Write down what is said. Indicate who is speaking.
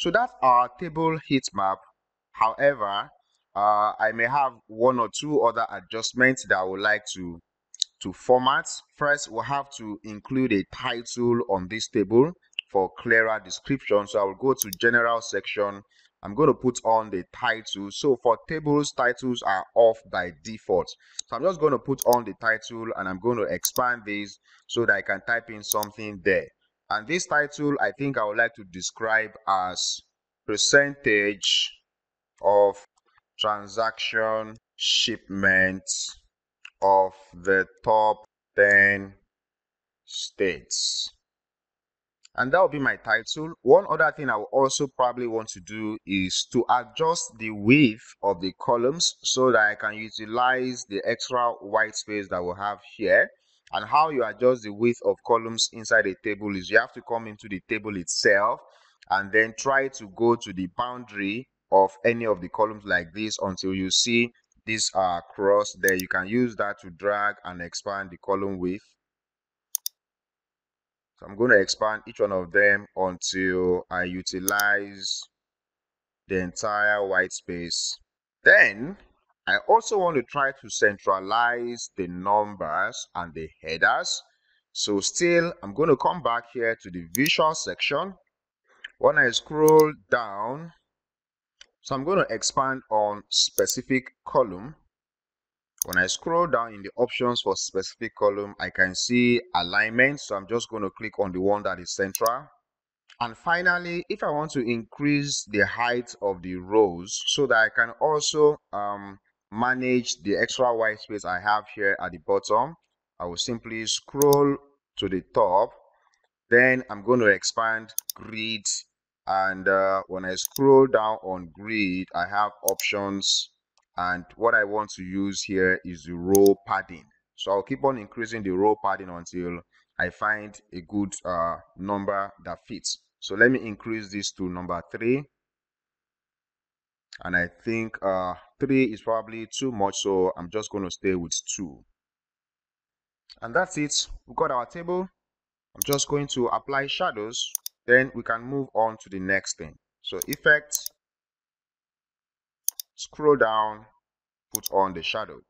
Speaker 1: So that's our table heat map. However, uh, I may have one or two other adjustments that I would like to to format. First, we'll have to include a title on this table for clearer description. So I will go to general section. I'm going to put on the title. So for tables, titles are off by default. So I'm just going to put on the title and I'm going to expand this so that I can type in something there. And this title, I think I would like to describe as percentage of transaction shipments of the top 10 states. And that will be my title. One other thing I will also probably want to do is to adjust the width of the columns so that I can utilize the extra white space that we have here. And how you adjust the width of columns inside a table is you have to come into the table itself and then try to go to the boundary of any of the columns like this until you see this uh, cross there. You can use that to drag and expand the column width. So I'm going to expand each one of them until I utilize the entire white space. Then I also want to try to centralize the numbers and the headers so still I'm going to come back here to the visual section when I scroll down so I'm going to expand on specific column. When I scroll down in the options for specific column, I can see alignment. So I'm just going to click on the one that is central. And finally, if I want to increase the height of the rows so that I can also um, manage the extra white space I have here at the bottom, I will simply scroll to the top. Then I'm going to expand grid. And uh, when I scroll down on grid I have options. And what I want to use here is the row padding. So I'll keep on increasing the row padding until I find a good uh, number that fits. So let me increase this to number three and I think uh, three is probably too much so I'm just going to stay with two. And that's it. We've got our table. I'm just going to apply shadows. Then we can move on to the next thing. So effect. Scroll down. Put on the shadow